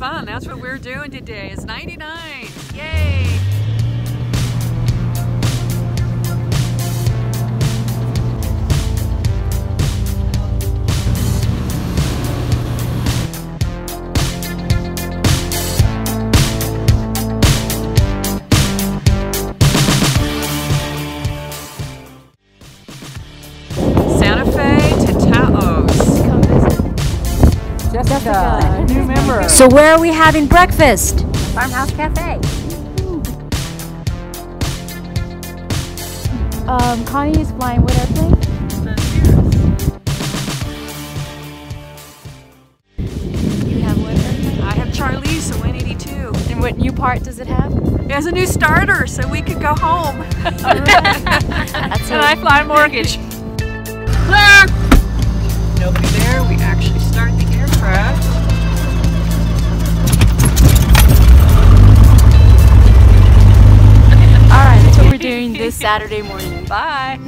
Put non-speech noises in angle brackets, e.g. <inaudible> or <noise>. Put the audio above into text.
fun. That's what we're doing today. It's 99. Yay! Jessica, new member. So where are we having breakfast? Farmhouse Cafe. Um, Connie is flying what airplane? You have what airplane? I have Charlize, a 182. And what new part does it have? It has a new starter, so we could go home. That's <laughs> <laughs> and I fly mortgage. Nobody there. We actually Saturday morning. Bye.